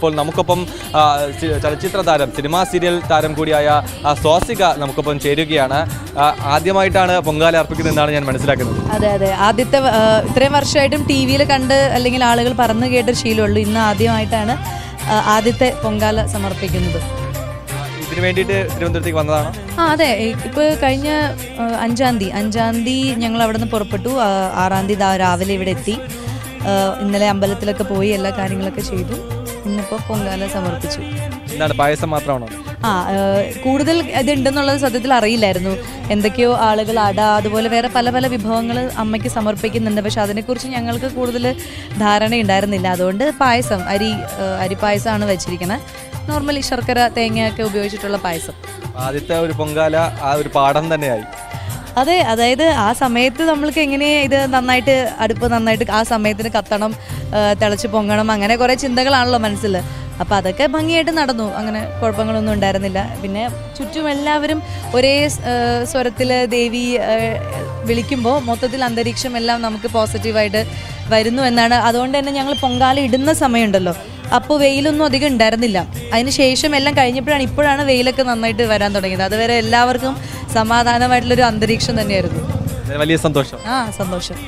ഇപ്പോൾ നമുക്കൊപ്പം ചലച്ചിത്ര താരം സിനിമാ സീരിയൽ താരം കൂടിയായ സ്വാസിക നമുക്കൊപ്പം ചേരുകയാണ്. ആദ്യമായിട്ടാണ് പൊങ്കാല അർപ്പിക്കുന്നതെന്നാണ് ഞാൻ മനസ്സിലാക്കുന്നത്. അതെ അതെ. ആദ്യത്തെ ഇത്രയും വർഷമായിട്ടും ടി വിയിൽ കണ്ട് അല്ലെങ്കിൽ ആളുകൾ പറഞ്ഞു കേട്ട ശീലമുള്ളൂ. ഇന്ന് ആദ്യമായിട്ടാണ് ആദ്യത്തെ പൊങ്കാല സമർപ്പിക്കുന്നത്. ഇതിനു വേണ്ടിയിട്ട് തിരുവനന്തപുരത്തേക്ക് വന്നതാണ്? ആ അതെ. ഇപ്പോൾ കഴിഞ്ഞ അഞ്ചാം തീയതി അഞ്ചാം തീയതി ഞങ്ങൾ അവിടെ നിന്ന് പുറപ്പെട്ടു ആറാം തീയതി രാവിലെ ഇവിടെ എത്തി. ഇന്നലെ അമ്പലത്തിലൊക്കെ പോയി എല്ലാ കാര്യങ്ങളൊക്കെ ചെയ്തു. ഇന്നിപ്പോൾ പൊങ്കാല സമർപ്പിച്ചു. എന്താണ് പായസം മാത്രമാണോ? ആ കൂടുതൽ ഇതുണ്ടെന്നുള്ളത് സത്യത്തിൽ അറിയില്ലായിരുന്നു. എന്തൊക്കെയോ ആളുകൾ അട അതുപോലെ വേറെ പല പല വിഭവങ്ങൾ അമ്മയ്ക്ക് സമർപ്പിക്കുന്നുണ്ട്. പക്ഷെ അതിനെക്കുറിച്ച് ഞങ്ങൾക്ക് കൂടുതൽ ധാരണ ഉണ്ടായിരുന്നില്ല അതുകൊണ്ട് പായസം അരി അരി പായസമാണ് വെച്ചിരിക്കുന്നത് നോർമലി ശർക്കര തേങ്ങയൊക്കെ ഉപയോഗിച്ചിട്ടുള്ള പായസം. ആദ്യത്തെ ഒരു പൊങ്കാല ആ ഒരു പാഠം തന്നെയായി. അതെ അതായത് ആ സമയത്ത് നമ്മൾക്ക് എങ്ങനെ ഇത് നന്നായിട്ട് അടുപ്പ് നന്നായിട്ട് ആ സമയത്തിന് കത്തണം തിളച്ച് പൊങ്ങണം അങ്ങനെ കുറേ ചിന്തകളാണല്ലോ മനസ്സിൽ. അപ്പോൾ അതൊക്കെ ഭംഗിയായിട്ട് നടന്നു. അങ്ങനെ കുഴപ്പങ്ങളൊന്നും ഉണ്ടായിരുന്നില്ല. പിന്നെ ചുറ്റും എല്ലാവരും ഒരേ സ്വരത്തിൽ ദേവി വിളിക്കുമ്പോൾ മൊത്തത്തിൽ അന്തരീക്ഷം എല്ലാം നമുക്ക് പോസിറ്റീവായിട്ട് വരുന്നു എന്നാണ്. അതുകൊണ്ട് തന്നെ ഞങ്ങൾ പൊങ്കാല ഇടുന്ന സമയമുണ്ടല്ലോ. അപ്പോൾ വെയിലൊന്നും അധികം ഉണ്ടായിരുന്നില്ല. അതിന് ശേഷം എല്ലാം കഴിഞ്ഞപ്പോഴാണ് ഇപ്പോഴാണ് വെയിലൊക്കെ നന്നായിട്ട് വരാൻ തുടങ്ങിയത്. അതുവരെ എല്ലാവർക്കും സമാധാനമായിട്ടുള്ളൊരു അന്തരീക്ഷം തന്നെയായിരുന്നു. വലിയ സന്തോഷം. ആ സന്തോഷം.